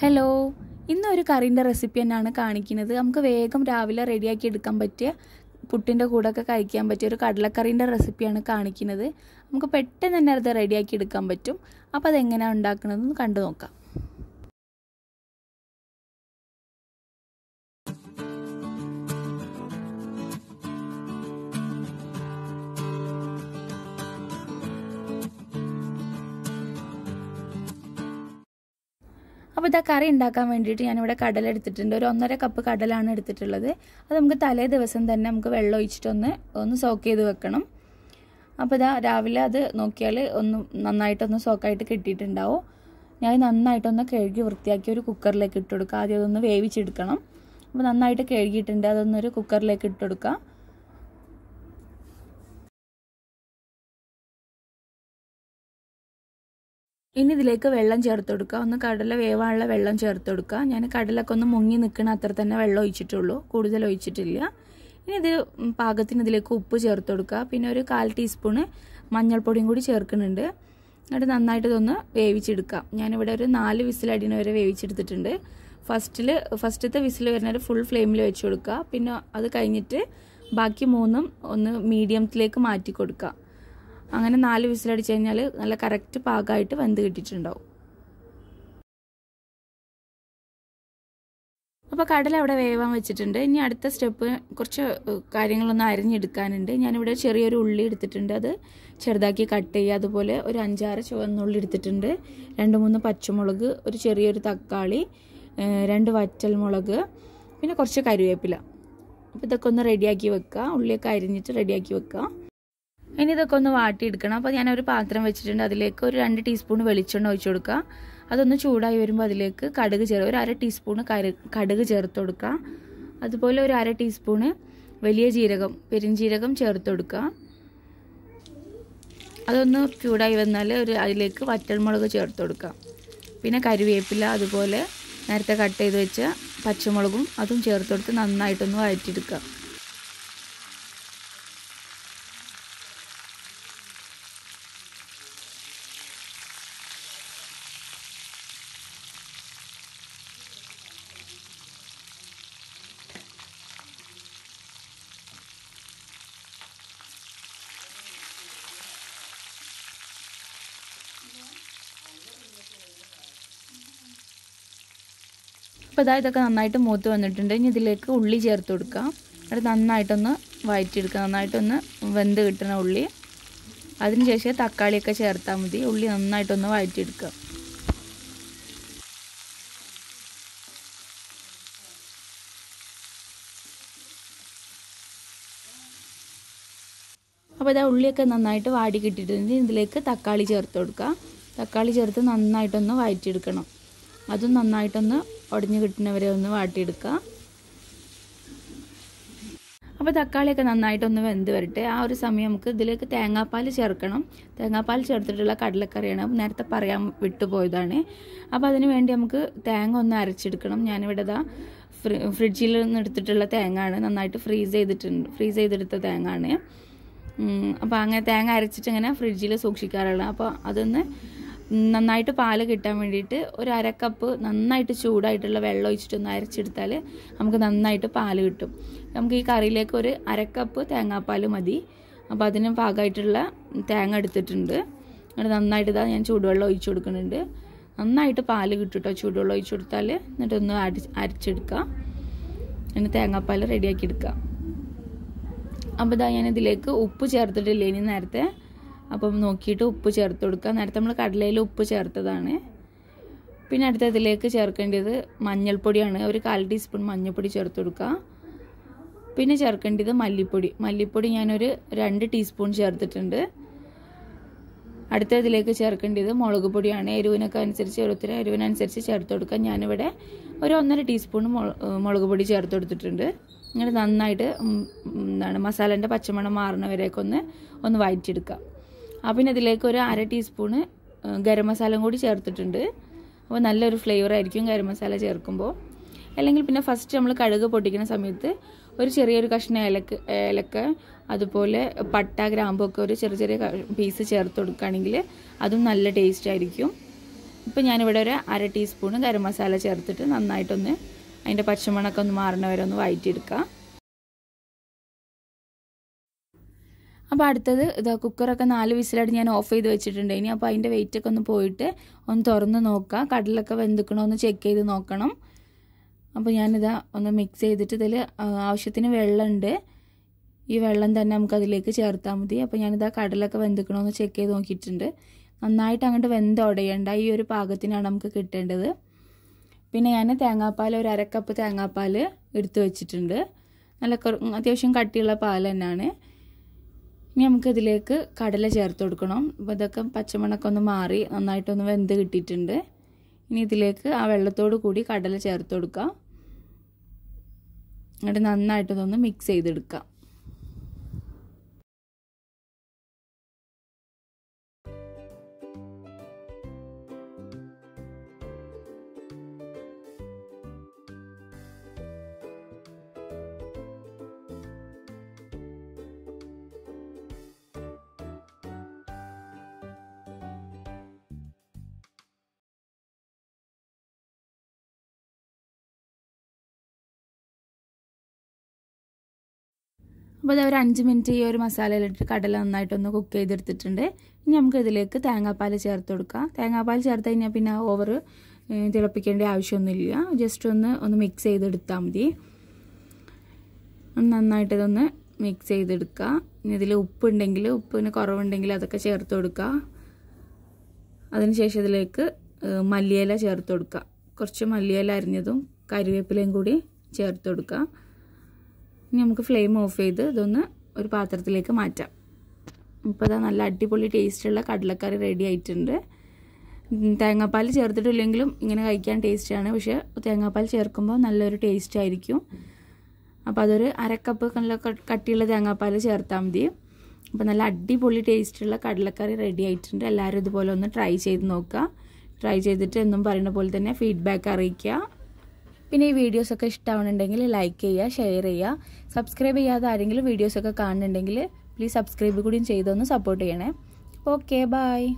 Hello ഇന്നൊരു കറീന്റെ recipe തന്നെയാണ് കാണിക്കുന്നത്. നമുക്ക് വേഗം രാവിലെ റെഡിയാക്കി എടുക്കാൻ പറ്റിയ പുട്ടിന്റെ കൂടെയൊക്കെ കഴിക്കാൻ പറ്റിയ ഒരു കടലക്കറീന്റെ റെസിപ്പിയാണ് കാണിക്കുന്നത്. നമുക്ക് പെട്ടെന്ന് തന്നെ അത് റെഡിയാക്കി എടുക്കാൻ പറ്റും. അപ്പോൾ അതെങ്ങനെയാണ് ഉണ്ടാക്കുന്നതെന്ന് കണ്ടു നോക്കാം. അപ്പോൾ ഇതാ കറി ഉണ്ടാക്കാൻ വേണ്ടിയിട്ട് ഞാനിവിടെ കടല എടുത്തിട്ടുണ്ട്. ഒരു ഒന്നര കപ്പ് കടലാണ് എടുത്തിട്ടുള്ളത്. അത് നമുക്ക് തലേ ദിവസം തന്നെ നമുക്ക് വെള്ളം ഒഴിച്ചിട്ടൊന്ന് ഒന്ന് സോക്ക് ചെയ്ത് വെക്കണം. അപ്പോൾ ഇതാ രാവിലെ അത് നോക്കിയാൽ ഒന്ന് നന്നായിട്ടൊന്ന് സോക്കായിട്ട് കിട്ടിയിട്ടുണ്ടാവും. ഞാൻ നന്നായിട്ടൊന്ന് കഴുകി വൃത്തിയാക്കി ഒരു കുക്കറിലേക്ക് ഇട്ട് കൊടുക്കുക ആദ്യം അതൊന്ന് വേവിച്ചെടുക്കണം. അപ്പോൾ നന്നായിട്ട് കഴുകിയിട്ടുണ്ട്. അതൊന്നൊരു കുക്കറിലേക്ക് ഇട്ട് കൊടുക്കുക ഇനി ഇതിലേക്ക് വെള്ളം ചേർത്ത് കൊടുക്കുക. ഒന്ന് കടല വേവാനുള്ള വെള്ളം ചേർത്ത് കൊടുക്കുക. ഞാൻ കടലൊക്കെ ഒന്ന് മുങ്ങി നിൽക്കണ അത്ര തന്നെ വെള്ളം ഒഴിച്ചിട്ടുള്ളൂ. കൂടുതൽ ഒഴിച്ചിട്ടില്ല. ഇനി ഇത് പാകത്തിന് ഇതിലേക്ക് ഉപ്പ് ചേർത്ത് കൊടുക്കുക. പിന്നെ ഒരു കാൽ ടീസ്പൂണ് മഞ്ഞൾപ്പൊടിയും കൂടി ചേർക്കുന്നുണ്ട്. എന്നിട്ട് നന്നായിട്ട് ഇതൊന്ന് വേവിച്ചെടുക്കാം ഞാനിവിടെ ഒരു നാല് വിസിലടിന് വരെ വേവിച്ചെടുത്തിട്ടുണ്ട്. ഫസ്റ്റിൽ ഫസ്റ്റത്തെ വിസിൽ വരുന്നത് ഫുൾ ഫ്ലെയിമിൽ വെച്ച് കൊടുക്കുക. പിന്നെ അത് കഴിഞ്ഞിട്ട് ബാക്കി മൂന്നും ഒന്ന് മീഡിയത്തിലേക്ക് മാറ്റി കൊടുക്കുക. അങ്ങനെ നാല് വിസിലടിച്ച് കഴിഞ്ഞാൽ നല്ല കറക്റ്റ് പാകമായിട്ട് വെന്ത് കിട്ടിയിട്ടുണ്ടാവും. അപ്പോൾ കടല അവിടെ വേവാൻ വെച്ചിട്ടുണ്ട്. ഇനി അടുത്ത സ്റ്റെപ്പ് കുറച്ച് കാര്യങ്ങളൊന്ന് അരിഞ്ഞെടുക്കാനുണ്ട്. ഞാനിവിടെ ചെറിയൊരു ഉള്ളി എടുത്തിട്ടുണ്ട്. അത് ചെറുതാക്കി കട്ട് ചെയ്യുക. അതുപോലെ ഒരു അഞ്ചാറ് ചുവന്നുള്ളി എടുത്തിട്ടുണ്ട്. രണ്ട് മൂന്ന് പച്ചമുളക് ഒരു ചെറിയൊരു തക്കാളി രണ്ട് വറ്റൽമുളക് പിന്നെ കുറച്ച് കരുവേപ്പില അപ്പോൾ ഇതൊക്കെ ഒന്ന് റെഡിയാക്കി വെക്കുക ഉള്ളിയൊക്കെ അരിഞ്ഞിട്ട് റെഡിയാക്കി വെക്കുക ഇനി ഇതൊക്കെ ഒന്ന് വാട്ടിയെടുക്കണം. അപ്പോൾ ഞാനൊരു പാത്രം വെച്ചിട്ടുണ്ട്. അതിലേക്ക് ഒരു രണ്ട് ടീസ്പൂൺ വെളിച്ചെണ്ണ ഒഴിച്ചു കൊടുക്കുക. അതൊന്ന് ചൂടായി വരുമ്പോൾ അതിലേക്ക് കടുക് ചേർ ഒരു അര ടീസ്പൂൺ കടുക് ചേർത്ത് കൊടുക്കുക. അതുപോലെ ഒരു അര ടീസ്പൂണ് വലിയ ജീരകം പെരിഞ്ജീരകം ചേർത്ത് കൊടുക്കുക. അതൊന്ന് ചൂടായി വന്നാൽ ഒരു അതിലേക്ക് വറ്റൽമുളക് ചേർത്ത് കൊടുക്കുക. പിന്നെ കരുവേപ്പില അതുപോലെ നേരത്തെ കട്ട് ചെയ്ത് വെച്ച പച്ചമുളകും അതും ചേർത്ത് കൊടുത്ത് നന്നായിട്ടൊന്ന് വഴറ്റിയെടുക്കുക. അപ്പോൾ ഇതാ ഇതൊക്കെ നന്നായിട്ട് മൂത്ത് വന്നിട്ടുണ്ട്. ഇനി ഇതിലേക്ക് ഉള്ളി ചേർത്ത് കൊടുക്കാം. അത് നന്നായിട്ടൊന്ന് വഴറ്റിയെടുക്കുക നന്നായിട്ടൊന്ന് വെന്ത് കിട്ടണ ഉള്ളി. അതിനുശേഷം തക്കാളിയൊക്കെ ചേർത്താൽ മതി. ഉള്ളി നന്നായിട്ടൊന്ന് വഴറ്റിയെടുക്കുക അപ്പോൾ ഇതാ ഉള്ളിയൊക്കെ നന്നായിട്ട് വാടി കിട്ടിയിട്ടുണ്ട്. ഇതിലേക്ക് തക്കാളി ചേർത്ത് കൊടുക്കുക തക്കാളി ചേർത്ത് നന്നായിട്ടൊന്ന് വഴറ്റിയെടുക്കണം അതും നന്നായിട്ടൊന്ന് ഉടഞ്ഞു കിട്ടുന്നവരെ ഒന്ന് വാട്ടിയെടുക്കുക അപ്പോൾ തക്കാളിയൊക്കെ നന്നായിട്ടൊന്ന് വെന്ത് വരട്ടെ. ആ ഒരു സമയം നമുക്ക് ഇതിലേക്ക് തേങ്ങാപ്പാൽ ചേർക്കണം. തേങ്ങാപ്പാൽ ചേർത്തിട്ടുള്ള കടലക്കറിയാണ് നേരത്തെ പറയാൻ വിട്ടുപോയതാണ്. അപ്പോൾ അതിന് വേണ്ടി നമുക്ക് തേങ്ങ ഒന്ന് അരച്ചെടുക്കണം. ഞാനിവിടെ ഇതാ ഫ്രിഡ്ജിൽ നിന്ന് എടുത്തിട്ടുള്ള തേങ്ങയാണ് നന്നായിട്ട് ഫ്രീസ് ചെയ്തിട്ടുണ്ട് ഫ്രീസ് ചെയ്തെടുത്ത തേങ്ങയാണ് അപ്പോൾ അങ്ങനെ തേങ്ങ അരച്ചിട്ട് ഇങ്ങനെ ഫ്രിഡ്ജിൽ സൂക്ഷിക്കാറുള്ളത് അപ്പോൾ അതൊന്ന് നന്നായിട്ട് പാൽ കിട്ടാൻ വേണ്ടിയിട്ട് ഒരു അരക്കപ്പ് നന്നായിട്ട് ചൂടായിട്ടുള്ള വെള്ളം ഒഴിച്ചിട്ടൊന്ന് അരച്ചെടുത്താൽ നമുക്ക് നന്നായിട്ട് പാൽ കിട്ടും. നമുക്ക് ഈ കറിയിലേക്ക് ഒരു അരക്കപ്പ് തേങ്ങാപ്പാൽ മതി. അപ്പോൾ അതിന് പാകമായിട്ടുള്ള തേങ്ങ എടുത്തിട്ടുണ്ട്. എന്നിട്ട് നന്നായിട്ട് ഇതാ ഞാൻ ചൂടുവെള്ളം ഒഴിച്ചു കൊടുക്കുന്നുണ്ട്. നന്നായിട്ട് പാൽ കിട്ടും കേട്ടോ ചൂടുവെള്ളം ഒഴിച്ചു കൊടുത്താൽ എന്നിട്ടൊന്ന് അരി അരച്ചെടുക്കാം. എന്നിട്ട് തേങ്ങാപ്പാൽ റെഡിയാക്കി എടുക്കാം. അപ്പോൾ ഇതാ ഞാൻ ഇതിലേക്ക് ഉപ്പ് ചേർത്തിട്ടില്ല ഇനി നേരത്തെ? അപ്പം നോക്കിയിട്ട് ഉപ്പ് ചേർത്ത് കൊടുക്കുക. നേരത്തെ നമ്മൾ കടലയിൽ ഉപ്പ് ചേർത്തതാണ്. പിന്നെ അടുത്ത ഇതിലേക്ക് ചേർക്കേണ്ടത് മഞ്ഞൾപ്പൊടിയാണ്. ഒരു കാൽ ടീസ്പൂൺ മഞ്ഞൾപ്പൊടി ചേർത്ത് കൊടുക്കുക. പിന്നെ ചേർക്കേണ്ടത് മല്ലിപ്പൊടി. മല്ലിപ്പൊടി ഞാനൊരു രണ്ട് ടീസ്പൂൺ ചേർത്തിട്ടുണ്ട്. അടുത്ത ഇതിലേക്ക് ചേർക്കേണ്ടത് മുളക് പൊടിയാണ്. എരിവിനൊക്കെ അനുസരിച്ച് ഓരോരുത്തരും എരിവിനനുസരിച്ച് ചേർത്ത് കൊടുക്കുക. ഞാനിവിടെ ഒരു ഒന്നര ടീസ്പൂൺ മുളക് പൊടി ചേർത്ത് കൊടുത്തിട്ടുണ്ട്. ഇങ്ങനെ നന്നായിട്ട് എന്താണ് മസാലേന്റെ പച്ചമണം മാറുന്നവരേക്കൊന്ന് ഒന്ന് വഴറ്റിയെടുക്കുക ആ പിന്നെ ഇതിലേക്ക് ഒരു അര ടീസ്പൂണ് ഗരം മസാലയും കൂടി ചേർത്തിട്ടുണ്ട്. അപ്പോൾ നല്ലൊരു ഫ്ലേവർ ആയിരിക്കും ഗരം മസാല ചേർക്കുമ്പോൾ. അല്ലെങ്കിൽ പിന്നെ ഫസ്റ്റ് നമ്മൾ കടുക് പൊട്ടിക്കുന്ന സമയത്ത് ഒരു ചെറിയൊരു കഷ്ണ ഏലക്ക ഏലക്ക അതുപോലെ പട്ട ഗ്രാമ്പൊക്കെ ഒരു ചെറിയ ചെറിയ പീസ് ചേർത്ത് കൊടുക്കുകയാണെങ്കിൽ അതും നല്ല ടേസ്റ്റ് ആയിരിക്കും. ഇപ്പം ഞാനിവിടെ ഒരു അര ടീസ്പൂണ് ഗരം മസാല ചേർത്തിട്ട് നന്നായിട്ടൊന്ന് അതിന്റെ പച്ചമണൊക്കെ ഒന്ന് മാറണ വരെ ഒന്ന് വഴറ്റിയെടുക്കാം അപ്പോൾ അടുത്തത് ഇതാ കുക്കറൊക്കെ നാല് വിസിലായിട്ട് ഞാൻ ഓഫ് ചെയ്ത് വെച്ചിട്ടുണ്ട്. ഇനി അപ്പോൾ അതിന്റെ വെയിറ്റൊക്കെ ഒന്ന് പോയിട്ട് ഒന്ന് തുറന്ന് നോക്കുക കടലൊക്കെ വെന്തുക്കണോ ഒന്ന് ചെക്ക് ചെയ്ത് നോക്കണം. അപ്പോൾ ഞാനിതാ ഒന്ന് മിക്സ് ചെയ്തിട്ട് ഇതിൽ ആവശ്യത്തിന് വെള്ളമുണ്ട്. ഈ വെള്ളം തന്നെ നമുക്ക് അതിലേക്ക് ചേർത്താൽ മതി. അപ്പോൾ ഞാനിതാ കടലൊക്കെ വെന്തുക്കണോ എന്ന് ചെക്ക് ചെയ്ത് നോക്കിയിട്ടുണ്ട്. നന്നായിട്ട് അങ്ങോട്ട് വെന്തുടയണ്ട ഈ ഒരു പാകത്തിനാണ് നമുക്ക് കിട്ടേണ്ടത്. പിന്നെ ഞാൻ തേങ്ങാപ്പാൽ ഒരു അരക്കപ്പ് തേങ്ങാപ്പാൽ എടുത്തു വെച്ചിട്ടുണ്ട്. നല്ല അത്യാവശ്യം കട്ടിയുള്ള പാൽ തന്നെയാണ്. ഇനി നമുക്കിതിലേക്ക് കടല ചേർത്ത് കൊടുക്കണം. അപ്പോൾ ഇതൊക്കെ പച്ചമണക്കം ഒന്ന് മാറി നന്നായിട്ടൊന്ന് വെന്ത് കിട്ടിയിട്ടുണ്ട്. ഇനി ഇതിലേക്ക് ആ വെള്ളത്തോട് കൂടി കടല ചേർത്ത് കൊടുക്കുക എന്നിട്ട് നന്നായിട്ടൊന്ന് മിക്സ് ചെയ്തെടുക്കാം. അപ്പോൾ ഒരു അഞ്ച് മിനിറ്റ് ഈ ഒരു മസാലയിലിട്ട് കടല നന്നായിട്ടൊന്ന് കുക്ക് ചെയ്തെടുത്തിട്ടുണ്ട്. ഇനി നമുക്ക് ഇതിലേക്ക് തേങ്ങാപ്പാൽ ചേർത്ത് കൊടുക്കാം. തേങ്ങാപ്പാൽ ചേർത്ത് കഴിഞ്ഞാൽ പിന്നെ ഓവർ തിളപ്പിക്കേണ്ട ആവശ്യമൊന്നുമില്ല. ജസ്റ്റ് ഒന്ന് ഒന്ന് മിക്സ് ചെയ്തെടുത്താൽ മതി. നന്നായിട്ട് ഇതൊന്ന് മിക്സ് ചെയ്തെടുക്കുക ഇനി ഇതിൽ ഉപ്പുണ്ടെങ്കിൽ ഉപ്പിന് കുറവുണ്ടെങ്കിൽ അതൊക്കെ ചേർത്ത് കൊടുക്കുക അതിനുശേഷം ഇതിലേക്ക് മല്ലിയില ചേർത്ത് കൊടുക്കുക കുറച്ച് മല്ലിയില അരിഞ്ഞതും കറിവേപ്പിലയും കൂടി ചേർത്ത് കൊടുക്കുക ഇനി നമുക്ക് ഫ്ലെയിം ഓഫ് ചെയ്ത് ഇതൊന്ന് ഒരു പാത്രത്തിലേക്ക് മാറ്റാം. ഇപ്പോൾ ഇതാ നല്ല അടിപൊളി ടേസ്റ്റുള്ള കടലക്കറി റെഡി ആയിട്ടുണ്ട്. തേങ്ങാപ്പാൽ ചേർത്തിട്ടില്ലെങ്കിലും ഇങ്ങനെ കഴിക്കാൻ ടേസ്റ്റാണ് പക്ഷേ തേങ്ങാപ്പാൽ ചേർക്കുമ്പോൾ നല്ലൊരു ടേസ്റ്റ് ആയിരിക്കും. അപ്പോൾ അതൊരു അരക്കപ്പ് നല്ല കട്ടിയുള്ള തേങ്ങാപ്പാൽ ചേർത്താൽ മതി. അപ്പോൾ നല്ല അടിപൊളി ടേസ്റ്റുള്ള കടലക്കറി റെഡി ആയിട്ടുണ്ട്. എല്ലാവരും ഇതുപോലെ ഒന്ന് ട്രൈ ചെയ്ത് നോക്കുക. ട്രൈ ചെയ്തിട്ട് എന്നും പറയുന്ന പോലെ തന്നെ ഫീഡ്ബാക്ക് അറിയിക്കുക. പിന്നെ ഈ വീഡിയോസൊക്കെ ഇഷ്ടമാവുന്നുണ്ടെങ്കിൽ ലൈക്ക് ചെയ്യുക ഷെയർ ചെയ്യുക. സബ്സ്ക്രൈബ് ചെയ്യാതെ ആരെങ്കിലും വീഡിയോസൊക്കെ കാണുന്നുണ്ടെങ്കിൽ പ്ലീസ് സബ്സ്ക്രൈബ് കൂടിയും ചെയ്തൊന്ന് സപ്പോർട്ട് ചെയ്യണേ. Okay bye